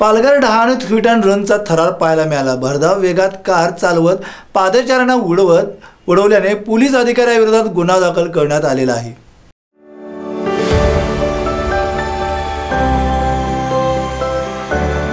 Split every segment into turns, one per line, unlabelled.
पालघर डहाणूत hit and रनचा थरार पाहायला मिळाला. भरधाव वेगात कार चालवत पादचाऱ्यांना उडवत उडवल्याने पोलीस अधिकाऱ्याविरोधात गुन्हा दाखल करण्यात आलेला आहे.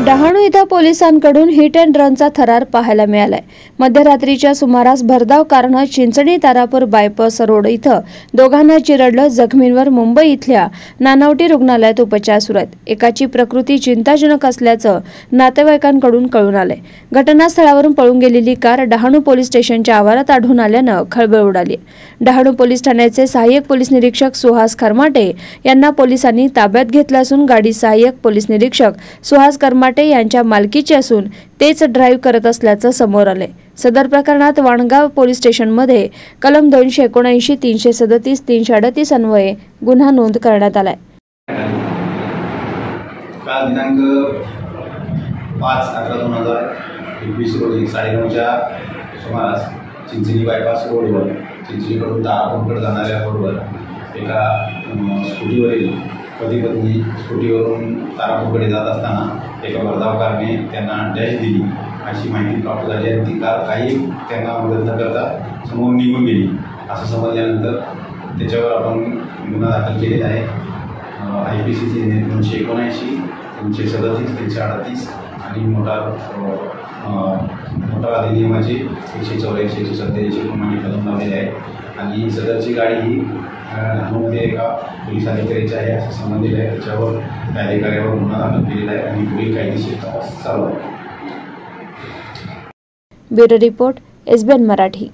डहाणू इथं पोलिसांकडून हिट अँड रनचा थरार पाहायला मिळालाय. मध्यरात्रीच्या सुमारास भरधाव कारनं चिंचणी तारापूर बायपास रोड इथं दोघांना चिरडलं जखमींवर मुंबई इथल्या नानावटी रुग्णालयात उपचार सुरू आहेत. एकाची प्रकृती चिंताजनक असल्याचं नातेवाईकांकडून कळून आलंय. घटनास्थळावरून पळून गेलेली कार डहाणू पोलीस स्टेशनच्या आवारात आढळून आल्यानं खळबळ उडाली डहाणू पोलीस ठाण्याचे सहाय्यक पोलीस निरीक्षक सुहास खरमाटे यांना पोलिसांनी ताब्यात घेतलं असून गाडी सहाय्यक पोलीस निरीक्षक सुहास करमाटे यांच्या मालकीची असून तेच ड्राईव्ह करत असल्याचं समोर आले सदर प्रकरणात वाणगाव पोलीस स्टेशनमध्ये कलम दोनशे एकोणऐंशी तीनशे सदतीस तीनशे अडतीस अन्वये गुन्हा नोंद करण्यात आलाय.
काल दिनांक पाच अकरा दोन हजार एकवीस रोजी साडेनऊच्या सुमारास चिंचणी बायपास रोडवर चिंचणीकडून तारापूरकडे जाणाऱ्या रोडवर एका स्कूटीवरील पती पत्नी स्कूटीवरून तारापूरकडे जात असताना एका वर्धावकारने त्यांना डॅश दिली. अशी माहिती प्राप्त झाली आणि ती कार काही त्यांना मदत न करता समोर निघून गेली. असं समजल्यानंतर त्याच्यावर आपण गुन्हा दाखल केलेला आहे. आय पी सी सी दोनशे एकोणऐंशी तीनशे सदतीस तीनशे अडतीस आणि मोटार अ, मोटार अधिनियमाचे एकशे चौऱ्याऐंशी एकशे सत्त्याऐंशी प्रमाणे कलम लावलेले आहे आणि सदरची गाडी ही ठाण्यामध्ये एका पोलीस अधिकाऱ्याची आहे असं समजलेलं आहे. त्याच्यावर त्या अधिकाऱ्यावर गुन्हा दाखल केलेला आहे आणि पुढील कायदेशीर तपास चालू आहे.
Bureau report SBN Marathi.